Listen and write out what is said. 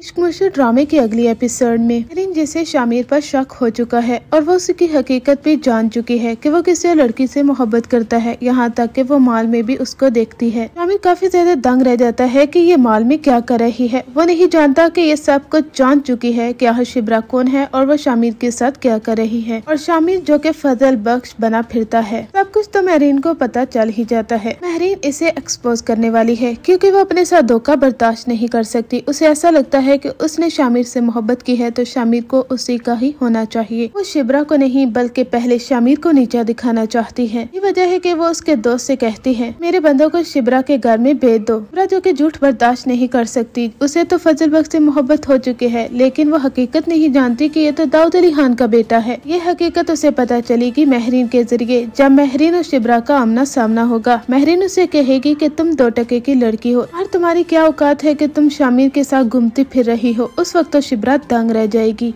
इश्क ड्रामे के अगली एपिसोड में मेहरीन जिसे शामिर पर शक हो चुका है और वो उसकी हकीकत भी जान चुकी है कि वो किसी लड़की से मोहब्बत करता है। यहाँ तक कि वो माल में भी उसको देखती है। शामिर काफ़ी ज़्यादा दंग रह जाता है कि ये माल में क्या कर रही है। वो नहीं जानता कि ये सब कुछ जान चुकी है कि आह शिबरा कौन है और वो शामिर के साथ क्या कर रही है। और शामिर जो की फजल बख्श बना फिरता है। सब तो महरीन को पता चल ही जाता है। महरीन इसे एक्सपोज करने वाली है, क्यूँकी वो अपने साथ धोखा बर्दाश्त नहीं कर सकती। उसे ऐसा लगता है कि उसने शामिर से मोहब्बत की है तो शामिर को उसी का ही होना चाहिए। वो शिबरा को नहीं, बल्कि पहले शामिर को नीचा दिखाना चाहती है। ये वजह है कि वो उसके दोस्त से कहती है, मेरे बंदों को शिबरा के घर में भेज दो। जो कि झूठ बर्दाश्त नहीं कर सकती, उसे तो फजल बख्श से मोहब्बत हो चुकी है, लेकिन वो हकीकत नहीं जानती की ये तो दाऊद अली खान का बेटा है। ये हकीकत उसे पता चलेगी महरीन के ज़रिए, जब महरीन और शिबरा का आमना सामना होगा। महरीन उसे कहेगी कि तुम दो टके की लड़की हो और तुम्हारी क्या औकात है कि तुम शामिर के साथ घूमती फिर रही हो। उस वक्त तो शिबरा दंग रह जाएगी।